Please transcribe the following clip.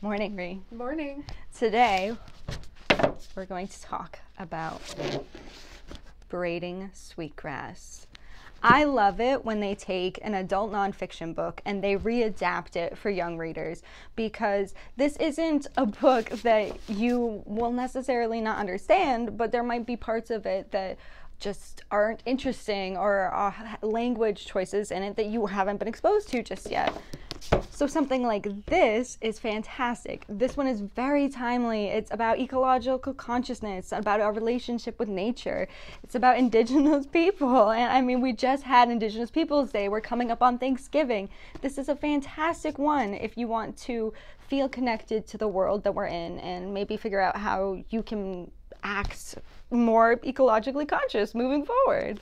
Morning, Ree. Morning. Today, we're going to talk about braiding sweetgrass. I love it when they take an adult nonfiction book and they readapt it for young readers because this isn't a book that you will necessarily not understand, but there might be parts of it that just aren't interesting or uh, language choices in it that you haven't been exposed to just yet. So something like this is fantastic. This one is very timely. It's about ecological consciousness, about our relationship with nature. It's about indigenous people. And I mean, we just had Indigenous Peoples Day. We're coming up on Thanksgiving. This is a fantastic one if you want to feel connected to the world that we're in and maybe figure out how you can act more ecologically conscious moving forward.